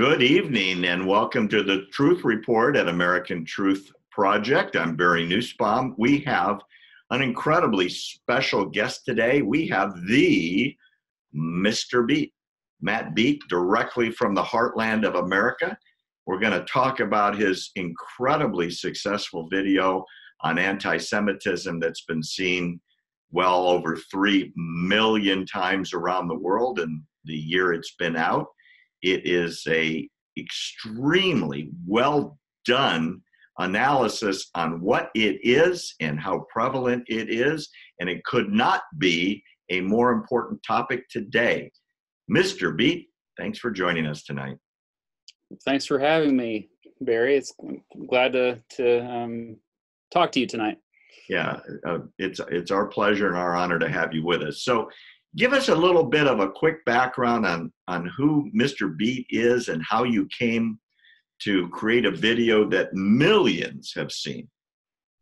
Good evening and welcome to the Truth Report at American Truth Project. I'm Barry Nussbaum. We have an incredibly special guest today. We have the Mr. Beat, Matt Beat, directly from the heartland of America. We're going to talk about his incredibly successful video on anti Semitism that's been seen well over 3 million times around the world in the year it's been out. It is a extremely well done analysis on what it is and how prevalent it is, and it could not be a more important topic today. Mr. Beat, thanks for joining us tonight. Thanks for having me, Barry. It's I'm glad to to um, talk to you tonight. Yeah, uh, it's it's our pleasure and our honor to have you with us. So, give us a little bit of a quick background on on who Mr. Beat is and how you came to create a video that millions have seen.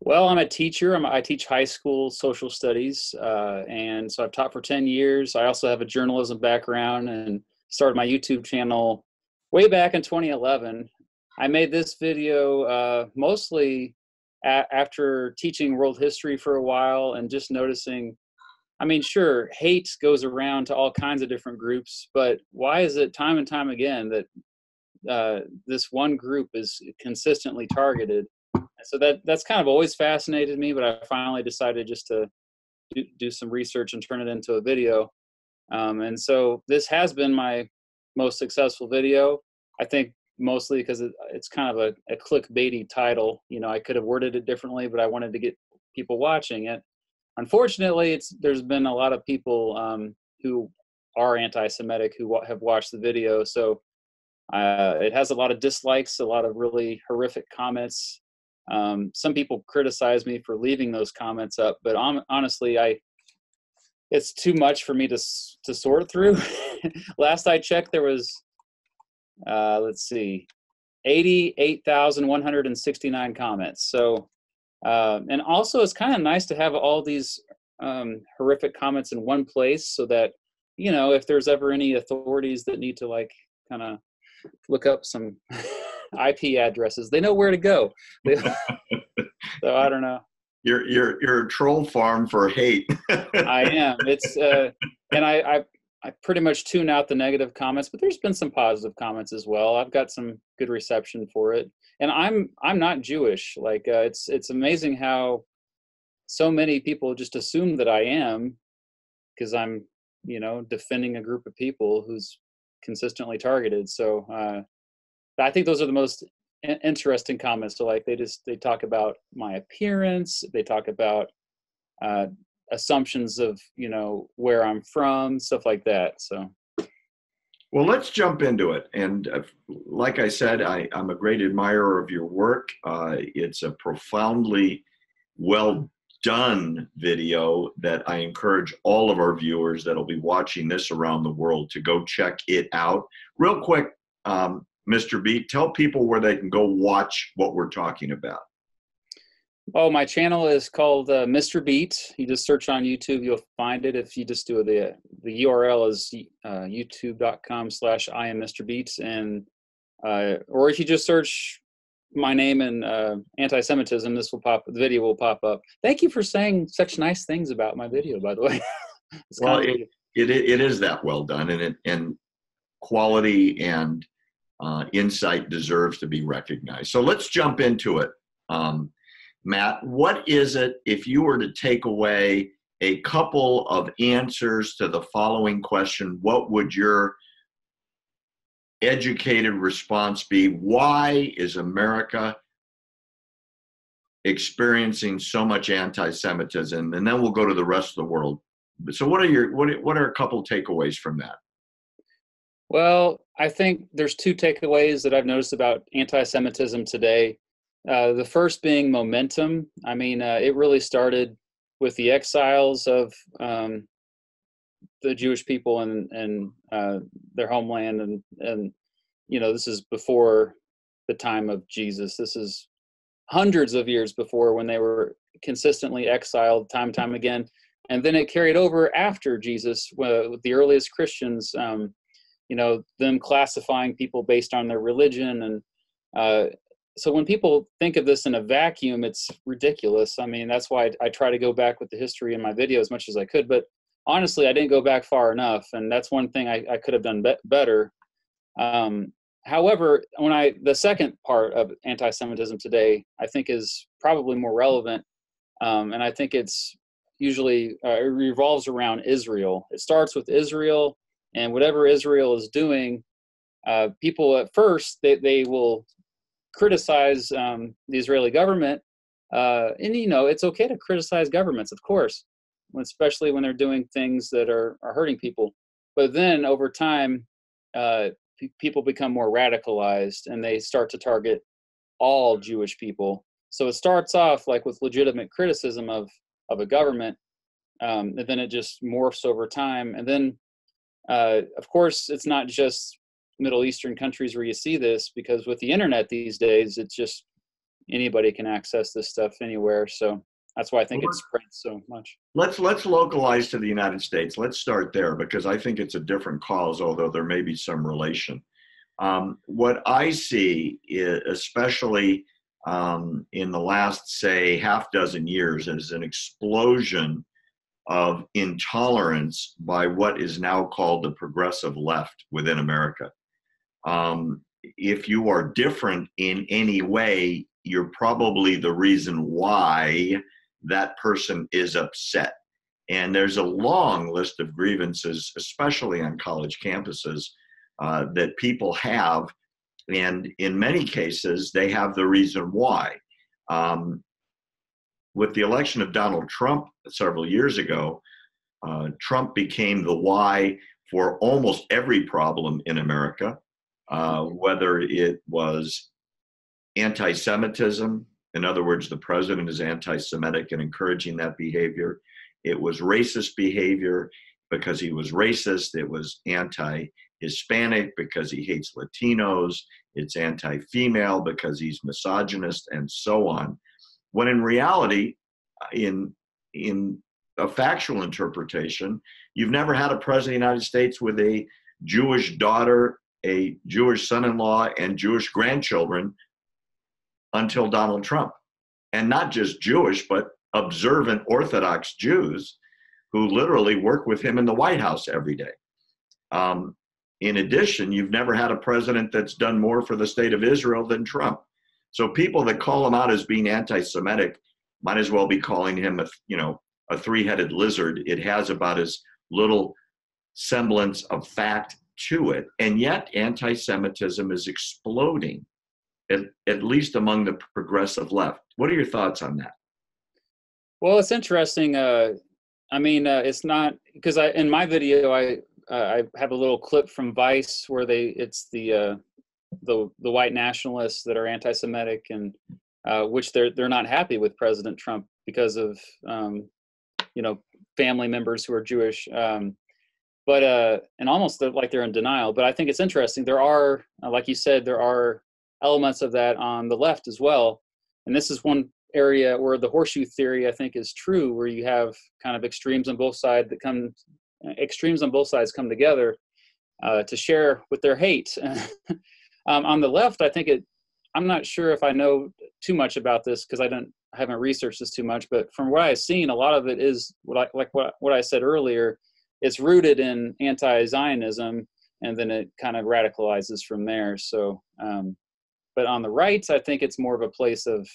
Well, I'm a teacher. I'm, i teach high school social studies, uh, and so I've taught for ten years. I also have a journalism background and started my YouTube channel way back in 2011. I made this video uh, mostly a- after teaching world history for a while and just noticing I mean, sure, hate goes around to all kinds of different groups, but why is it time and time again that uh, this one group is consistently targeted? So that that's kind of always fascinated me, but I finally decided just to do, do some research and turn it into a video. Um, and so this has been my most successful video. I think mostly because it, it's kind of a, a clickbaity title. You know, I could have worded it differently, but I wanted to get people watching it unfortunately, it's there's been a lot of people um, who are anti-Semitic who have watched the video, so uh, it has a lot of dislikes, a lot of really horrific comments. Um, some people criticize me for leaving those comments up, but on, honestly, I it's too much for me to to sort through. Last I checked, there was uh, let's see, eighty-eight thousand one hundred and sixty-nine comments. So um, and also, it's kind of nice to have all these um, horrific comments in one place so that, you know, if there's ever any authorities that need to like kind of look up some IP addresses, they know where to go. so I don't know. You're you're you're a troll farm for hate. I am. It's uh, and I, I I pretty much tune out the negative comments, but there's been some positive comments as well. I've got some good reception for it, and I'm I'm not Jewish. Like uh, it's it's amazing how so many people just assume that I am because I'm you know defending a group of people who's consistently targeted. So uh, I think those are the most interesting comments. So like they just they talk about my appearance, they talk about uh, assumptions of you know where i'm from stuff like that so well let's jump into it. And uh, like i said I, am a great admirer of your work. Uh, it's a profoundly well done video that i encourage all of our viewers that'll be watching this around the world to go check it out. Real quick um, mr beat tell people where they can go watch what we're talking about Oh, my channel is called uh, Mr. Beat. You just search on YouTube, you'll find it. If you just do the the URL is uh, youtube.com slash I am Mr. Beats, and uh, or if you just search my name and uh, anti-Semitism, this will pop. The video will pop up. Thank you for saying such nice things about my video, by the way. well, it, it it is that well done, and it and quality and uh, insight deserves to be recognized. So let's jump into it. Um, Matt, what is it if you were to take away a couple of answers to the following question? What would your educated response be? Why is America experiencing so much anti-Semitism? And then we'll go to the rest of the world. So, what are your what what are a couple takeaways from that? Well, I think there's two takeaways that I've noticed about anti-Semitism today. Uh, the first being momentum. I mean, uh, it really started with the exiles of um, the Jewish people and and uh, their homeland, and and you know this is before the time of Jesus. This is hundreds of years before when they were consistently exiled time and time again, and then it carried over after Jesus with the earliest Christians. Um, you know them classifying people based on their religion and uh, so when people think of this in a vacuum it's ridiculous. I mean that's why I, I, try to go back with the history in my video as much as i could but honestly i didn't go back far enough and that's one thing i, I could have done be- better. Um, however when i the second part of anti-semitism today i think is probably more relevant um, and i think it's usually uh, it revolves around israel. It starts with israel and whatever israel is doing uh, people at first they, they will criticize um, the israeli government uh, and you know it's okay to criticize governments of course especially when they're doing things that are, are hurting people but then over time uh, people become more radicalized and they start to target all Jewish people. So it starts off like with legitimate criticism of of a government, um, and then it just morphs over time. And then, uh, of course, it's not just Middle Eastern countries where you see this, because with the internet these days, it's just anybody can access this stuff anywhere. So that's why I think well, it spreads so much. Let's let's localize to the United States. Let's start there because I think it's a different cause, although there may be some relation. Um, what I see, is, especially um, in the last, say, half dozen years, is an explosion of intolerance by what is now called the progressive left within America. Um, if you are different in any way, you're probably the reason why that person is upset. And there's a long list of grievances, especially on college campuses, uh, that people have. And in many cases, they have the reason why. Um, with the election of Donald Trump several years ago, uh, Trump became the why for almost every problem in America, uh, whether it was anti Semitism, in other words, the president is anti Semitic and encouraging that behavior. It was racist behavior because he was racist. It was anti Hispanic because he hates Latinos. It's anti female because he's misogynist and so on. When in reality, in, in a factual interpretation, you've never had a president of the United States with a Jewish daughter, a Jewish son in law, and Jewish grandchildren until Donald Trump. And not just Jewish, but observant Orthodox Jews who literally work with him in the White House every day. Um, in addition, you've never had a president that's done more for the state of Israel than Trump. So people that call him out as being anti-Semitic might as well be calling him a you know a three-headed lizard. It has about as little semblance of fact to it, and yet anti-Semitism is exploding at, at least among the progressive left. What are your thoughts on that? Well, it's interesting. Uh, I mean, uh, it's not because I in my video I uh, I have a little clip from Vice where they it's the uh, the the white nationalists that are anti-Semitic and uh, which they're they're not happy with President Trump because of um, you know family members who are Jewish. Um, but uh, and almost like they're in denial. But I think it's interesting. There are, like you said, there are elements of that on the left as well. And this is one area where the horseshoe theory I think is true, where you have kind of extremes on both sides that come extremes on both sides come together uh, to share with their hate. um, on the left, I think it. I'm not sure if I know too much about this because I don't I haven't researched this too much, but from what I've seen, a lot of it is what I, like what what I said earlier. It's rooted in anti-Zionism, and then it kind of radicalizes from there. So um, but on the right, I think it's more of a place of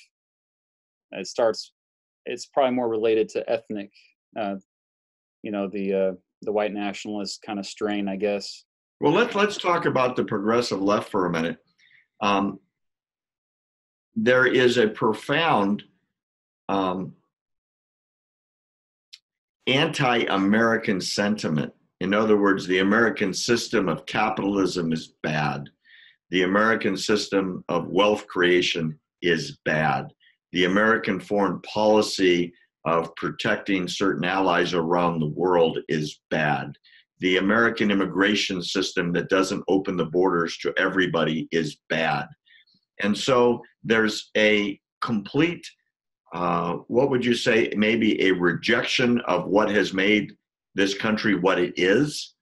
it starts. It's probably more related to ethnic, uh, you know, the uh, the white nationalist kind of strain, I guess. Well, let's let's talk about the progressive left for a minute. Um, there is a profound um, anti-American sentiment. In other words, the American system of capitalism is bad. The American system of wealth creation is bad. The American foreign policy of protecting certain allies around the world is bad. The American immigration system that doesn't open the borders to everybody is bad. And so there's a complete, uh, what would you say, maybe a rejection of what has made this country what it is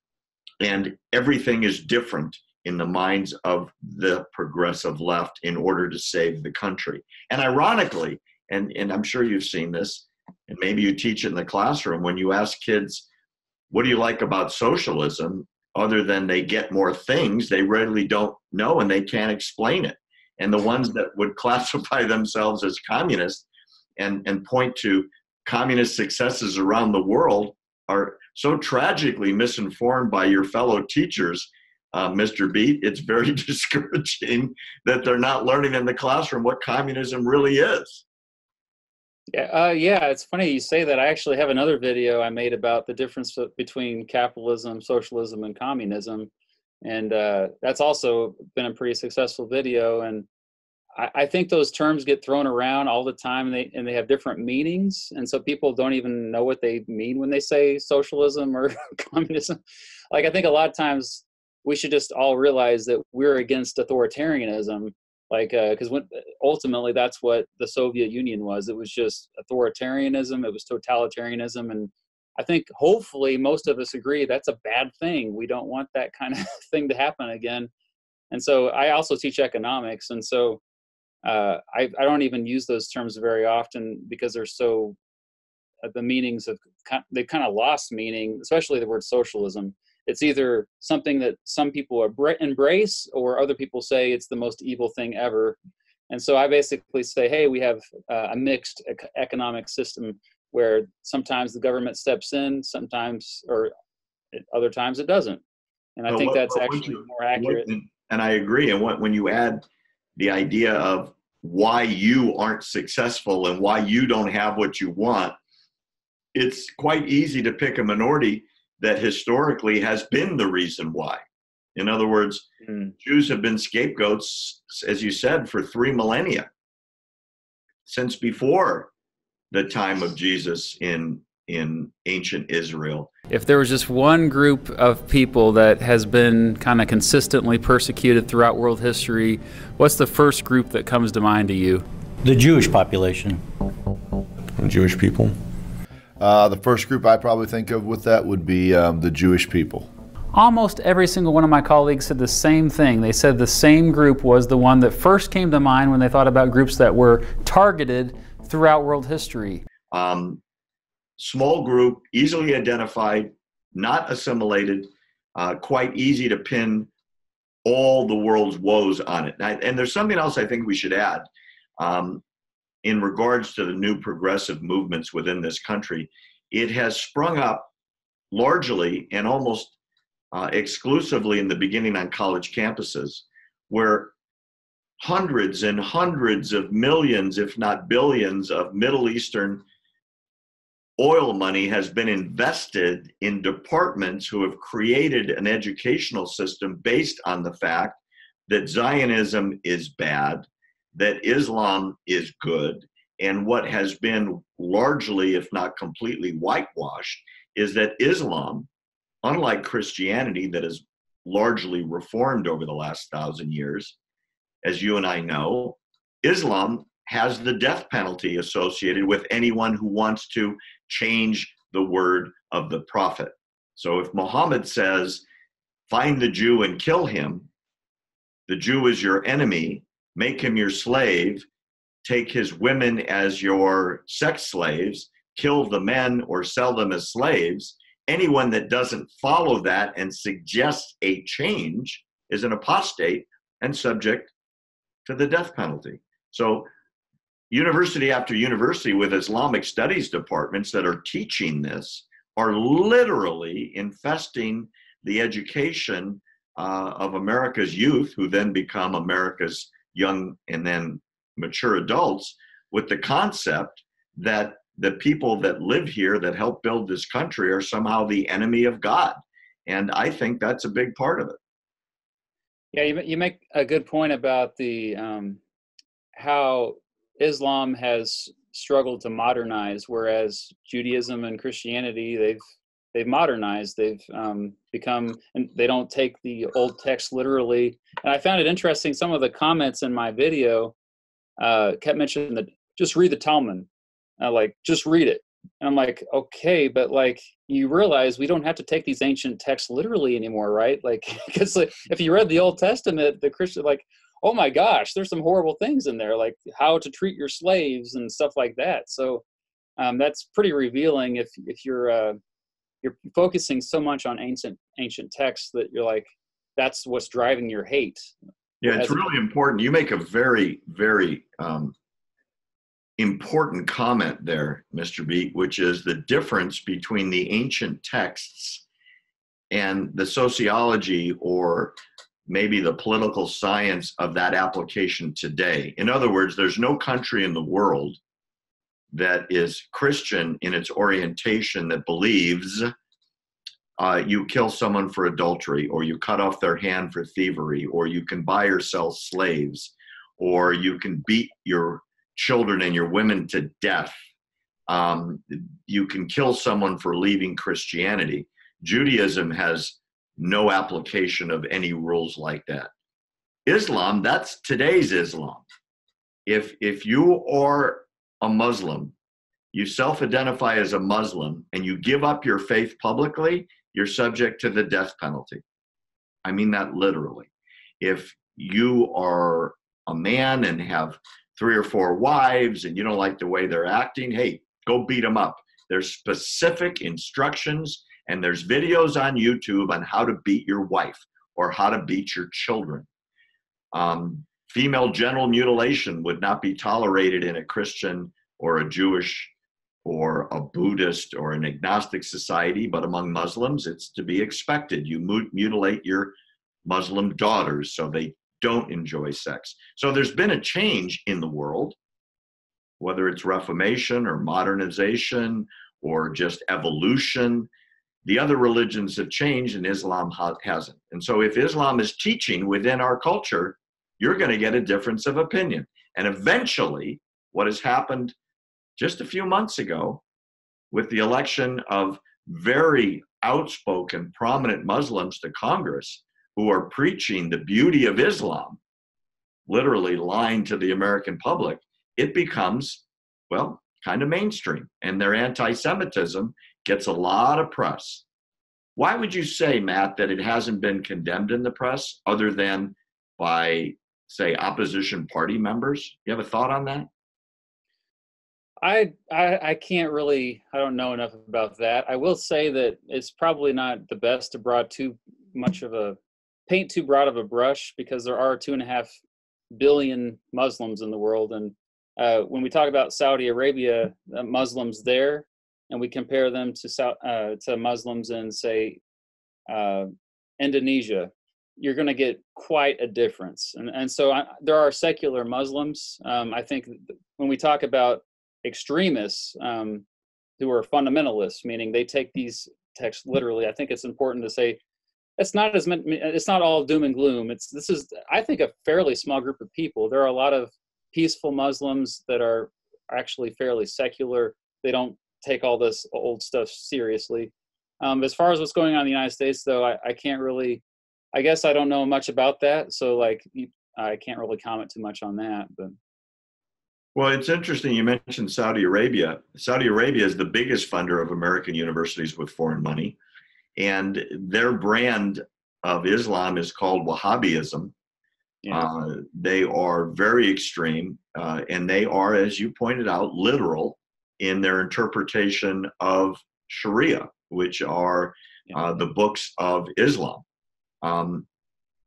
and everything is different in the minds of the progressive left in order to save the country. And ironically, and, and I'm sure you've seen this, and maybe you teach it in the classroom, when you ask kids, what do you like about socialism? Other than they get more things, they readily don't know and they can't explain it. And the ones that would classify themselves as communists and, and point to communist successes around the world are so tragically misinformed by your fellow teachers uh, Mr. Beat, it's very discouraging that they're not learning in the classroom what communism really is. Yeah, uh, yeah, it's funny you say that. I actually have another video I made about the difference between capitalism, socialism, and communism, and uh, that's also been a pretty successful video. And I, think those terms get thrown around all the time, and they and they have different meanings, and so people don't even know what they mean when they say socialism or communism. Like I think a lot of times we should just all realize that we're against authoritarianism. Like because uh, ultimately that's what the soviet union was. It was just authoritarianism. It was totalitarianism. And i think hopefully most of us agree that's a bad thing. We don't want that kind of thing to happen again. And so i also teach economics. And so uh, I, I don't even use those terms very often because they're so uh, the meanings of they've kind of lost meaning especially the word socialism. It's either something that some people embrace or other people say it's the most evil thing ever. And so i basically say hey we have uh, a mixed economic system where sometimes the government steps in sometimes or other times it doesn't. And i think what, that's actually you, more accurate. and i agree and what, when you add the idea of why you aren't successful and why you don't have what you want it's quite easy to pick a minority that historically has been the reason why. In other words, mm. Jews have been scapegoats, as you said, for three millennia, since before the time of Jesus in in ancient Israel. If there was just one group of people that has been kind of consistently persecuted throughout world history, what's the first group that comes to mind to you? The Jewish population. The Jewish people. Uh, the first group I probably think of with that would be um, the Jewish people. Almost every single one of my colleagues said the same thing. They said the same group was the one that first came to mind when they thought about groups that were targeted throughout world history. Um, small group, easily identified, not assimilated, uh, quite easy to pin all the world's woes on it. And, and there's something else I think we should add. Um, in regards to the new progressive movements within this country, it has sprung up largely and almost uh, exclusively in the beginning on college campuses, where hundreds and hundreds of millions, if not billions, of Middle Eastern oil money has been invested in departments who have created an educational system based on the fact that Zionism is bad, that Islam is good. And what has been largely, if not completely, whitewashed is that Islam, unlike Christianity, that is largely reformed over the last thousand years, as you and I know, Islam has the death penalty associated with anyone who wants to change the word of the prophet. So if Muhammad says, find the Jew and kill him, the Jew is your enemy, make him your slave, take his women as your sex slaves, kill the men or sell them as slaves. Anyone that doesn't follow that and suggests a change is an apostate and subject to the death penalty. So, university after university with Islamic studies departments that are teaching this are literally infesting the education uh, of America's youth, who then become America's young and then mature adults with the concept that the people that live here that help build this country are somehow the enemy of God. And I think that's a big part of it. Yeah, you, you make a good point about the um, how Islam has struggled to modernize, whereas Judaism and Christianity they've they've modernized. They've um, become and they don't take the old text literally. And i found it interesting some of the comments in my video uh, kept mentioning that just read the talmud. Uh, like just read it. And i'm like okay but like you realize we don't have to take these ancient texts literally anymore, right? Like, because like, if you read the Old Testament, the Christian, like, oh my gosh, there's some horrible things in there, like how to treat your slaves and stuff like that. So um, that's pretty revealing if if you're uh, you're focusing so much on ancient ancient texts that you're like, that's what's driving your hate. Yeah, it's really important. You make a very, very um, important comment there, Mr. Beat, which is the difference between the ancient texts and the sociology or maybe the political science of that application today. In other words, there's no country in the world that is Christian in its orientation that believes uh, you kill someone for adultery, or you cut off their hand for thievery, or you can buy or sell slaves, or you can beat your children and your women to death. Um, you can kill someone for leaving Christianity. Judaism has no application of any rules like that. Islam, that's today's Islam. If if you are a Muslim, you self-identify as a Muslim and you give up your faith publicly, you're subject to the death penalty. I mean that literally. If you are a man and have three or four wives and you don't like the way they're acting, hey, go beat them up. There's specific instructions and there's videos on YouTube on how to beat your wife or how to beat your children. Um, female genital mutilation would not be tolerated in a Christian or a Jewish or a Buddhist or an agnostic society, but among Muslims, it's to be expected. You mutilate your Muslim daughters so they don't enjoy sex. So there's been a change in the world, whether it's reformation or modernization or just evolution. The other religions have changed and Islam hasn't. And so if Islam is teaching within our culture, you're going to get a difference of opinion. And eventually, what has happened just a few months ago with the election of very outspoken, prominent Muslims to Congress who are preaching the beauty of Islam, literally lying to the American public, it becomes, well, kind of mainstream. And their anti Semitism gets a lot of press. Why would you say, Matt, that it hasn't been condemned in the press other than by, say, opposition party members? You have a thought on that? I, I I can't really I don't know enough about that. I will say that it's probably not the best to draw too much of a paint too broad of a brush because there are two and a half billion Muslims in the world, and uh, when we talk about Saudi Arabia, uh, Muslims there, and we compare them to uh, to Muslims in say uh, Indonesia, you're going to get quite a difference. And and so I, there are secular Muslims. Um, I think when we talk about extremists um, who are fundamentalists, meaning they take these texts literally, I think it's important to say it's not as it's not all doom and gloom. It's this is I think a fairly small group of people. There are a lot of peaceful Muslims that are actually fairly secular. They don't take all this old stuff seriously. Um, as far as what's going on in the United States, though, I, I can't really. I guess I don't know much about that, so like I can't really comment too much on that. But well, it's interesting you mentioned Saudi Arabia. Saudi Arabia is the biggest funder of American universities with foreign money and their brand of Islam is called Wahhabism. Yeah. Uh, they are very extreme, uh, and they are, as you pointed out, literal in their interpretation of Sharia, which are uh, the books of Islam. Um,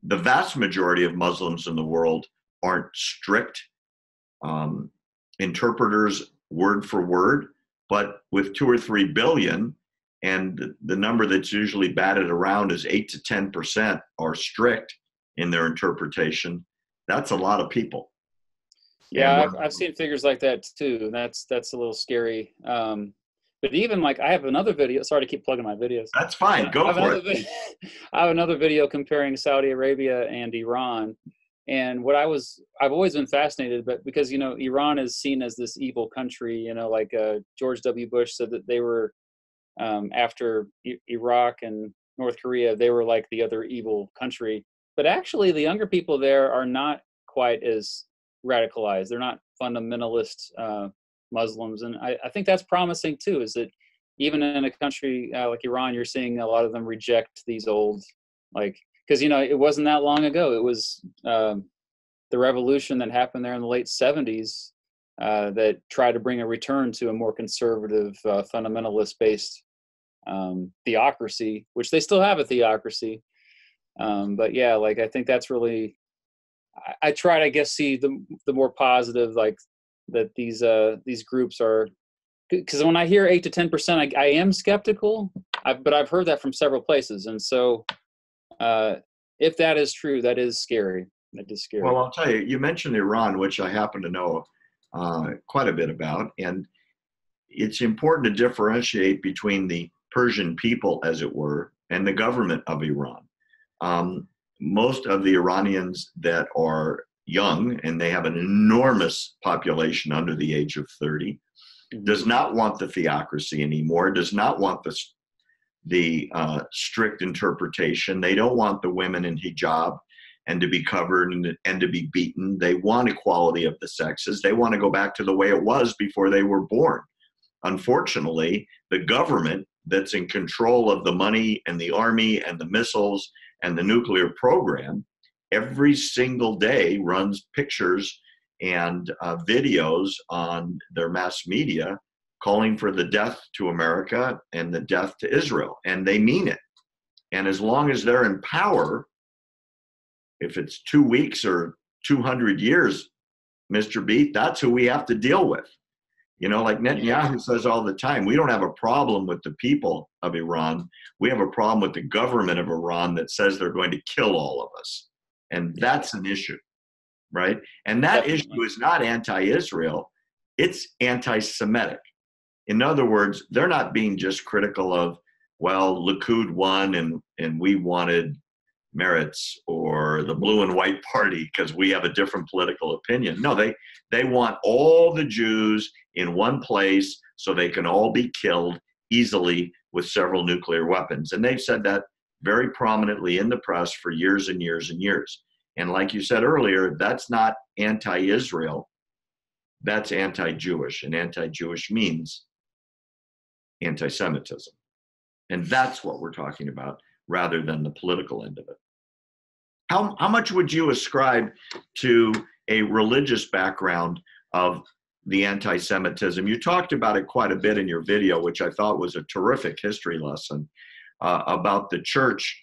the vast majority of Muslims in the world aren't strict um, interpreters word for word, but with two or three billion, and the number that's usually batted around is 8 to 10% are strict in their interpretation that's a lot of people yeah I've, I've, seen figures like that too that's that's a little scary um, but even like i have another video sorry to keep plugging my videos. That's fine go for it. video, i have another video comparing saudi arabia and iran and what i was i've always been fascinated but because you know iran is seen as this evil country you know like uh, george w. Bush said that they were um, after I- Iraq and North Korea, they were like the other evil country. But actually, the younger people there are not quite as radicalized. They're not fundamentalist uh, Muslims, and I, I, think that's promising too. Is that even in a country uh, like Iran, you're seeing a lot of them reject these old, like, because you know it wasn't that long ago. It was um, the revolution that happened there in the late 70s uh, that tried to bring a return to a more conservative, uh, fundamentalist-based um, theocracy, which they still have a theocracy. Um, but yeah, like I think that's really. I, I try to I guess see the the more positive, like that these uh these groups are because when I hear eight to ten percent, I, I am skeptical. I've, but I've heard that from several places, and so uh, if that is true, that is scary. That is scary. Well, I'll tell you. You mentioned Iran, which I happen to know uh, quite a bit about, and it's important to differentiate between the Persian people, as it were, and the government of Iran. Um, most of the Iranians that are young, and they have an enormous population under the age of 30, Mhm. does not want the theocracy anymore, does not want the, the uh, strict interpretation. They don't want the women in hijab and to be covered and, and to be beaten. They want equality of the sexes. They want to go back to the way it was before they were born. Unfortunately, the government that's in control of the money and the army and the missiles and the nuclear program every single day runs pictures and uh, videos on their mass media calling for the death to America and the death to Israel. And they mean it. And as long as they're in power, if it's two weeks or 200 years, Mr. Beat, that's who we have to deal with. You know, like Netanyahu says all the time, we don't have a problem with the people of Iran. We have a problem with the government of Iran that says they're going to kill all of us. And that's an issue, right? And that Definitely. issue is not anti Israel, it's anti Semitic. In other words, they're not being just critical of, well, Likud won and, and we wanted Meretz or the blue and white party because we have a different political opinion. No, they, they want all the Jews in one place so they can all be killed easily with several nuclear weapons. And they've said that very prominently in the press for years and years and years. And like you said earlier, that's not anti Israel, that's anti Jewish. And anti Jewish means anti Semitism. And that's what we're talking about rather than the political end of it. How, how much would you ascribe to a religious background of the anti Semitism? You talked about it quite a bit in your video, which I thought was a terrific history lesson uh, about the church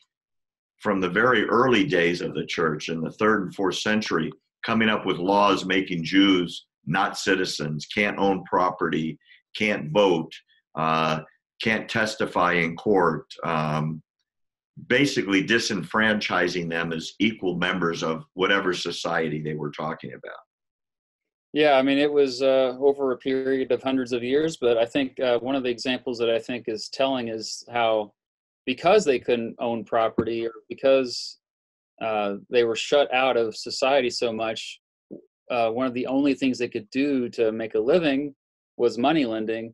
from the very early days of the church in the third and fourth century, coming up with laws making Jews not citizens, can't own property, can't vote, uh, can't testify in court, um, basically disenfranchising them as equal members of whatever society they were talking about. Yeah, I mean, it was uh, over a period of hundreds of years, but I think uh, one of the examples that I think is telling is how, because they couldn't own property or because uh, they were shut out of society so much, uh, one of the only things they could do to make a living was money lending.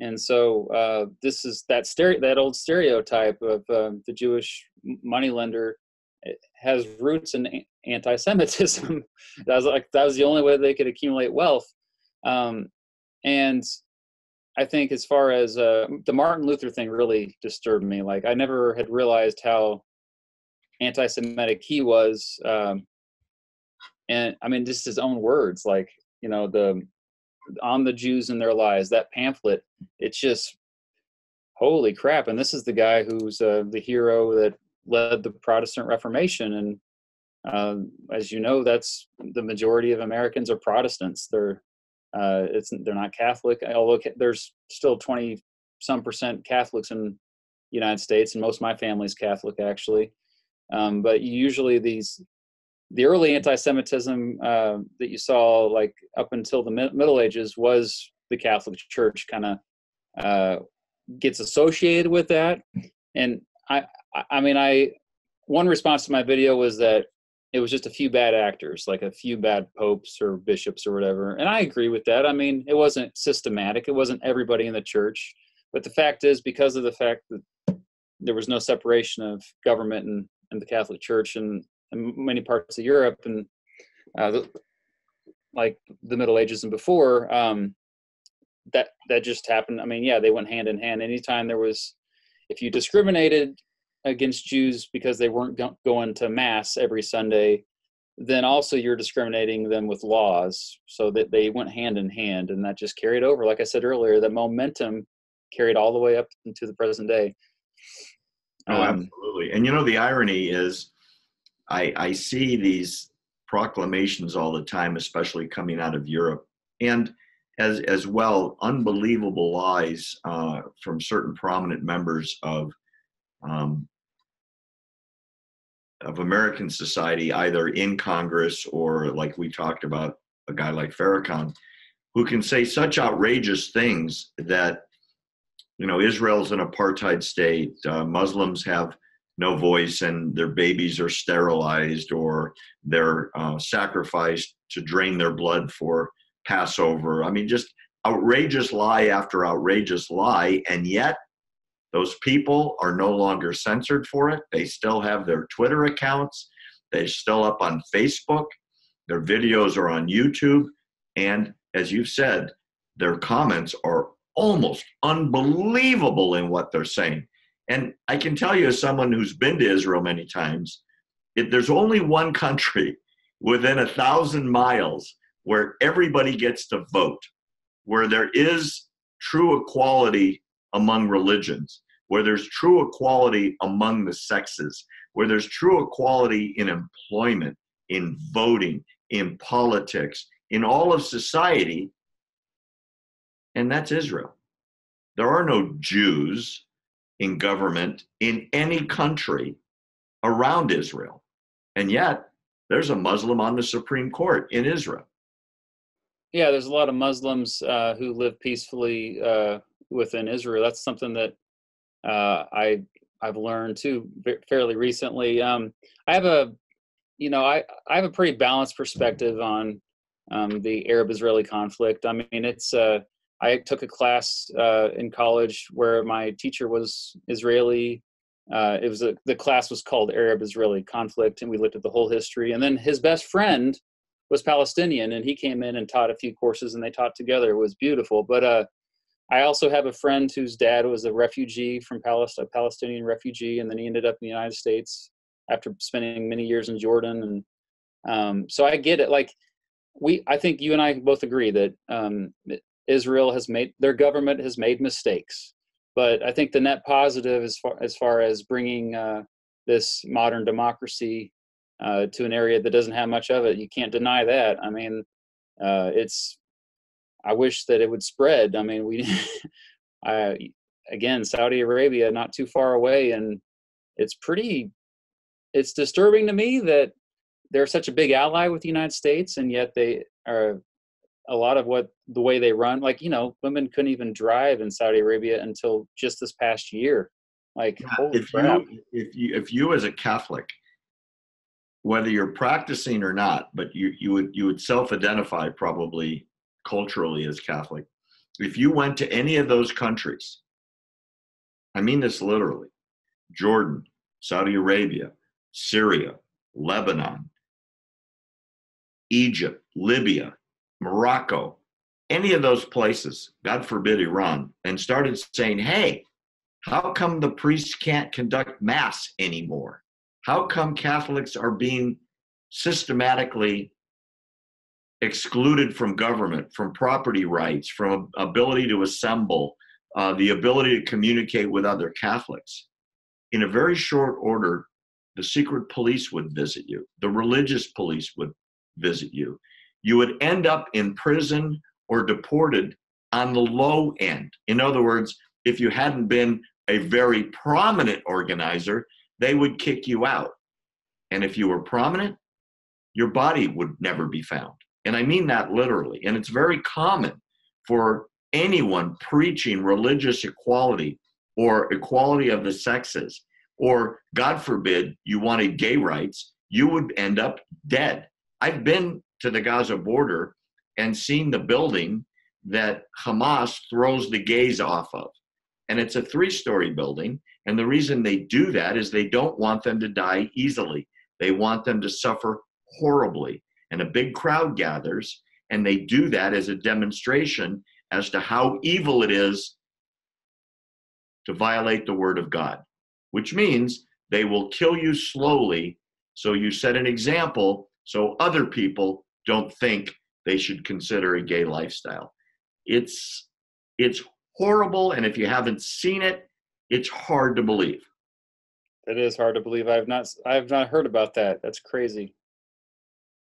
And so uh, this is that stere- that old stereotype of um, the Jewish m- moneylender it has roots in anti-Semitism. that was like that was the only way they could accumulate wealth. Um, and I think as far as uh, the Martin Luther thing really disturbed me. Like I never had realized how anti-Semitic he was. Um, and I mean, just his own words, like you know the on the Jews and their lies. That pamphlet, it's just holy crap. And this is the guy who's uh, the hero that led the Protestant Reformation. And uh, as you know, that's the majority of Americans are Protestants. They're uh, it's they're not Catholic. Although there's still twenty some percent Catholics in the United States, and most of my family's Catholic actually. Um, but usually these the early anti-Semitism uh, that you saw, like up until the mid- Middle Ages, was the Catholic Church kind of uh, gets associated with that. And I, I- mean, I one response to my video was that it was just a few bad actors, like a few bad popes or bishops or whatever. And I agree with that. I mean, it wasn't systematic. It wasn't everybody in the church. But the fact is, because of the fact that there was no separation of government and, and the Catholic Church and in many parts of Europe and uh, the, like the Middle Ages and before, um, that that just happened. I mean, yeah, they went hand in hand. Anytime there was, if you discriminated against Jews because they weren't go- going to mass every Sunday, then also you're discriminating them with laws. So that they went hand in hand, and that just carried over. Like I said earlier, the momentum carried all the way up into the present day. Oh, Um, absolutely. And you know, the irony is, I, I see these proclamations all the time, especially coming out of Europe, and as as well, unbelievable lies uh, from certain prominent members of um, of American society, either in Congress or, like we talked about, a guy like Farrakhan, who can say such outrageous things that you know Israel's an apartheid state. Uh, Muslims have no voice, and their babies are sterilized or they're uh, sacrificed to drain their blood for Passover. I mean, just outrageous lie after outrageous lie, and yet those people are no longer censored for it. They still have their Twitter accounts. They're still up on Facebook. Their videos are on YouTube, and as you've said, their comments are almost unbelievable in what they're saying. And I can tell you, as someone who's been to Israel many times, if there's only one country within a thousand miles where everybody gets to vote, where there is true equality among religions, where there's true equality among the sexes, where there's true equality in employment, in voting, in politics, in all of society, and that's Israel. There are no Jews in government in any country around Israel. And yet, there's a Muslim on the Supreme Court in Israel. Yeah, there's a lot of Muslims uh, who live peacefully uh, within Israel. That's something that uh, I I've learned too fa- fairly recently. Um, I have a you know I I have a pretty balanced perspective on um, the Arab-Israeli conflict. I mean, it's uh, I took a class uh, in college where my teacher was Israeli. Uh, it was a, the class was called Arab-Israeli conflict, and we looked at the whole history. And then his best friend was Palestinian, and he came in and taught a few courses, and they taught together. It was beautiful. But uh, I also have a friend whose dad was a refugee from Palestine, a Palestinian refugee, and then he ended up in the United States after spending many years in Jordan. And um, so I get it. Like we, I think you and I both agree that um, Israel has made their government has made mistakes, but I think the net positive as far as far as bringing uh, this modern democracy uh, to an area that doesn't have much of it, you can't deny that. I mean, uh, it's I wish that it would spread. I mean, we, I again, Saudi Arabia, not too far away, and it's pretty. It's disturbing to me that they're such a big ally with the United States, and yet they are a lot of what the way they run. Like you know, women couldn't even drive in Saudi Arabia until just this past year. Like, holy if crap! you if you if you as a Catholic, whether you're practicing or not, but you you would you would self-identify probably culturally as Catholic. If you went to any of those countries, I mean this literally, Jordan, Saudi Arabia, Syria, Lebanon, Egypt, Libya, Morocco, any of those places, God forbid Iran, and started saying, hey, how come the priests can't conduct mass anymore? How come Catholics are being systematically excluded from government, from property rights, from ability to assemble, uh, the ability to communicate with other Catholics? In a very short order, the secret police would visit you, the religious police would visit you. You would end up in prison or deported on the low end. In other words, if you hadn't been a very prominent organizer, they would kick you out. And if you were prominent, your body would never be found. And I mean that literally. And it's very common for anyone preaching religious equality or equality of the sexes, or God forbid, you wanted gay rights, you would end up dead. I've been to the Gaza border and seen the building that Hamas throws the gays off of. And it's a three story building. And the reason they do that is they don't want them to die easily. They want them to suffer horribly. And a big crowd gathers, and they do that as a demonstration as to how evil it is to violate the word of God, which means they will kill you slowly so you set an example so other people don't think they should consider a gay lifestyle. It's it's horrible and if you haven't seen it, it's hard to believe. It is hard to believe. I've not I've not heard about that. That's crazy.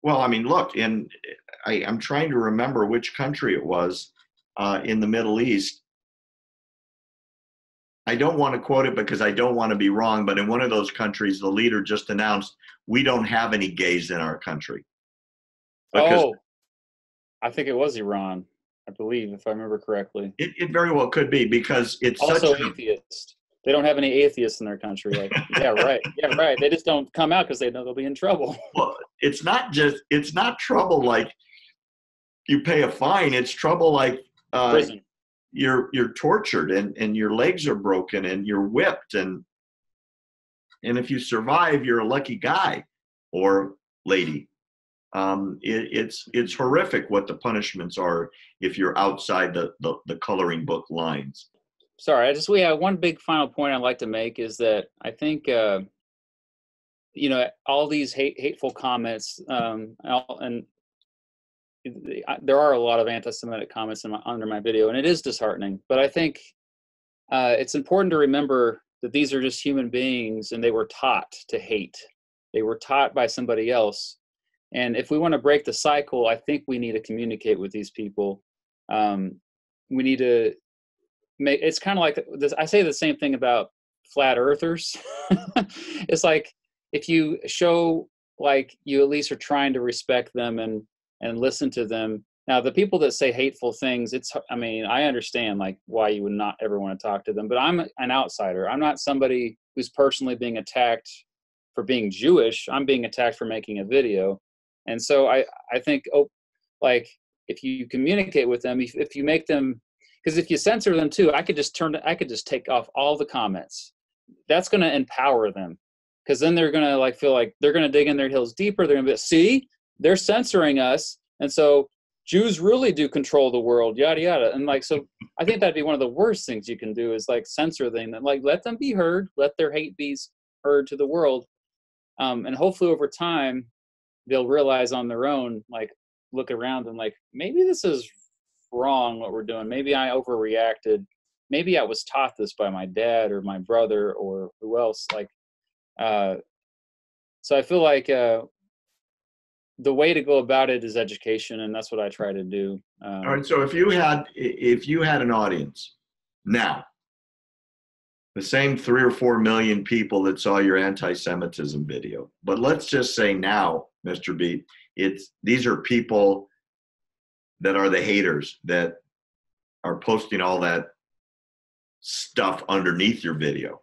Well, I mean, look, in I, am trying to remember which country it was uh, in the Middle East. I don't want to quote it because I don't want to be wrong, but in one of those countries, the leader just announced, "We don't have any gays in our country." Because oh, I think it was Iran. I believe, if I remember correctly. It, it very well could be because it's also such atheist. They don't have any atheists in their country. Like, yeah, right. Yeah, right. They just don't come out because they know they'll be in trouble. Well, it's not just it's not trouble like you pay a fine. It's trouble like uh, prison. You're you're tortured and and your legs are broken and you're whipped and and if you survive, you're a lucky guy or lady. Um, it, it's it's horrific what the punishments are if you're outside the, the, the coloring book lines sorry, I just we have one big final point I'd like to make is that I think uh, you know all these hate, hateful comments um, and there are a lot of anti-Semitic comments my, under my video, and it is disheartening. But I think uh, it's important to remember that these are just human beings, and they were taught to hate. They were taught by somebody else, and if we want to break the cycle, I think we need to communicate with these people. Um, we need to make it's kind of like this i say the same thing about flat earthers. It's like if you show like you at least are trying to respect them and and listen to them. Now the people that say hateful things it's i mean i understand like why you would not ever want to talk to them but i'm an outsider. I'm not somebody who's personally being attacked for being jewish. I'm being attacked for making a video and so i i think oh like if you communicate with them if, if you make them because if you censor them too i could just turn i could just take off all the comments. That's going to empower them because then they're going to like feel like they're going to dig in their heels deeper. They're going to be see? They're censoring us. And so jews really do control the world yada yada. And like so i think that'd be one of the worst things you can do is like censor them and like let them be heard let their hate be heard to the world. Um, and hopefully over time they'll realize on their own like look around and like maybe this is wrong what we're doing. Maybe I overreacted. Maybe I was taught this by my dad or my brother or who else. Like, uh, so I feel like uh, the way to go about it is education, and that's what I try to do. Um, All right. So if you had if you had an audience now, the same three or four million people that saw your anti-Semitism video, but let's just say now, Mr. B. it's these are people that are the haters that are posting all that stuff underneath your video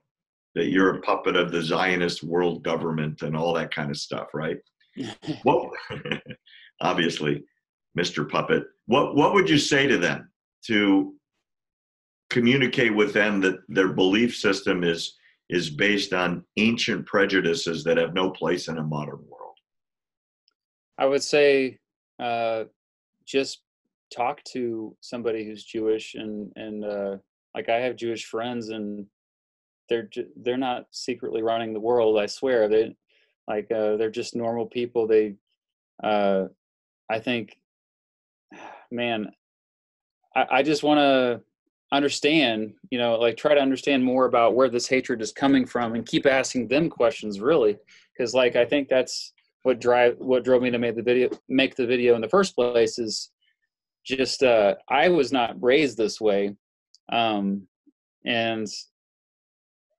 that you're a puppet of the Zionist world government and all that kind of stuff, right? well, obviously, Mr. Puppet. What what would you say to them to communicate with them that their belief system is is based on ancient prejudices that have no place in a modern world? I would say uh, just talk to somebody who's Jewish and and uh, like I have Jewish friends and they're they're not secretly running the world. I swear they like uh, they're just normal people. They uh, I think man I, I just want to understand you know like try to understand more about where this hatred is coming from and keep asking them questions really because like i think that's what drive what drove me to make the video make the video in the first place is just uh, I was not raised this way, um, and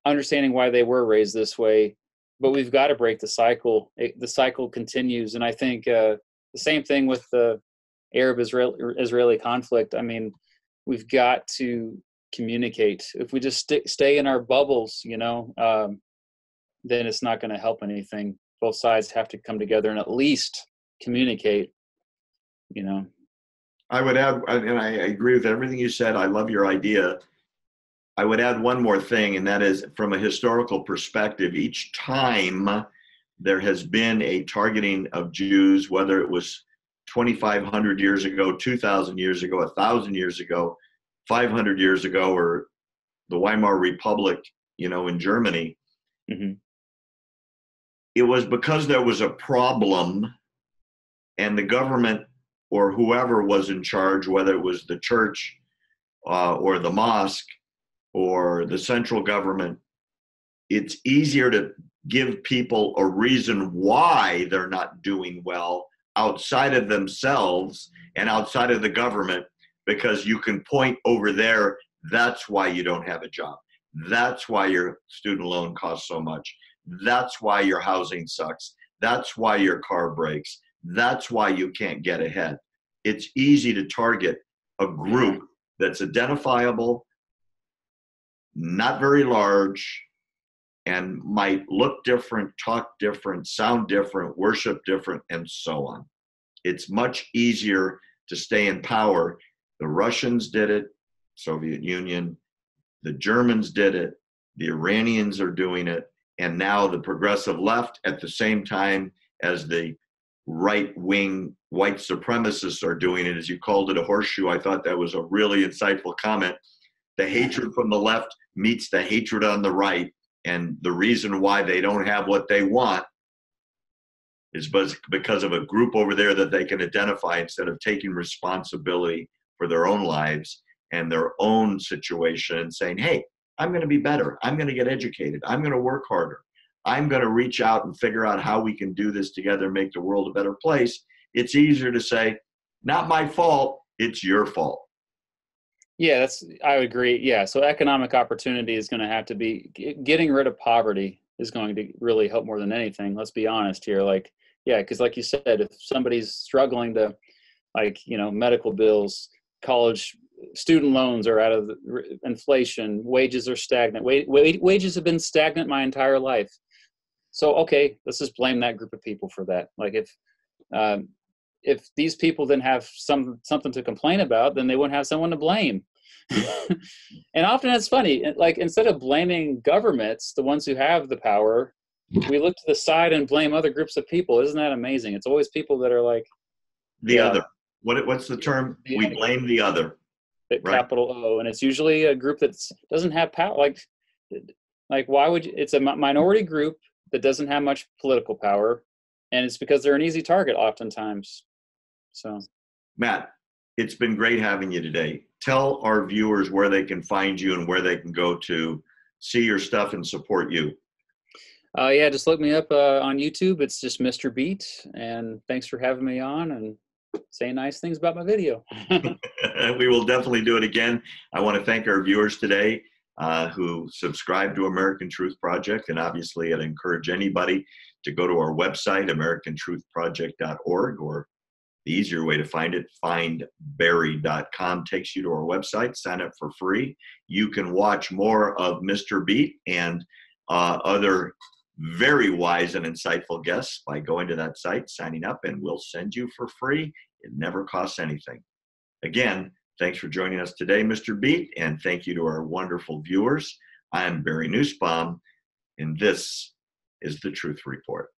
understanding why they were raised this way. But we've got to break the cycle. It, the cycle continues, and I think uh, the same thing with the Arab Israeli conflict. I mean, we've got to communicate. If we just st- stay in our bubbles, you know, um, then it's not going to help anything. Both sides have to come together and at least communicate. You know. I would add, and I agree with everything you said. I love your idea. I would add one more thing, and that is from a historical perspective, each time there has been a targeting of Jews, whether it was 2,500 years ago, 2,000 years ago, 1,000 years ago, 500 years ago, or the Weimar Republic, you know, in Germany. hmm It was because there was a problem and the government or whoever was in charge, whether it was the church uh, or the mosque or the central government, it's easier to give people a reason why they're not doing well outside of themselves and outside of the government because you can point over there that's why you don't have a job. That's why your student loan costs so much that's why your housing sucks. That's why your car breaks. That's why you can't get ahead. It's easy to target a group that's identifiable not very large and might look different, talk different, sound different, worship different, and so on. It's much easier to stay in power. The Russians did it, Soviet Union, the Germans did it, the Iranians are doing it, and now the progressive left at the same time as the right wing white supremacists are doing it. As you called it a horseshoe, I thought that was a really insightful comment. The hatred from the left meets the hatred on the right and the reason why they don't have what they want is because of a group over there that they can identify instead of taking responsibility for their own lives and their own situation and saying, hey, I'm going to be better. I'm going to get educated. I'm going to work harder. I'm going to reach out and figure out how we can do this together, and make the world a better place. It's easier to say, not my fault, it's your fault. Yeah, that's I would agree. Yeah, so economic opportunity is going to have to be getting rid of poverty is going to really help more than anything. Let's be honest here. Like, yeah, because like you said, if somebody's struggling to, like, you know, medical bills, college student loans are out of inflation, wages are stagnant. Wa- wages have been stagnant my entire life. So okay, let's just blame that group of people for that. Like if um, if these people didn't have some something to complain about, then they wouldn't have someone to blame. and often it's funny. Like instead of blaming governments, the ones who have the power, we look to the side and blame other groups of people. Isn't that amazing? It's always people that are like the yeah, other. What what's the term? The we blame the other. Right? Capital O, and it's usually a group that doesn't have power. Like, like why would you, it's a minority group that doesn't have much political power, and it's because they're an easy target oftentimes. So, Matt, it's been great having you today. Tell our viewers where they can find you and where they can go to see your stuff and support you. Uh, yeah, just look me up uh, on YouTube. It's just Mr. Beat. And thanks for having me on and saying nice things about my video. we will definitely do it again. I want to thank our viewers today uh, who subscribe to American Truth Project. And obviously, I'd encourage anybody to go to our website, AmericanTruthProject.org, or the easier way to find it, findbarry.com, takes you to our website. Sign up for free. You can watch more of Mr. Beat and uh, other very wise and insightful guests by going to that site, signing up, and we'll send you for free. It never costs anything. Again, thanks for joining us today, Mr. Beat, and thank you to our wonderful viewers. I am Barry Nussbaum, and this is the Truth Report.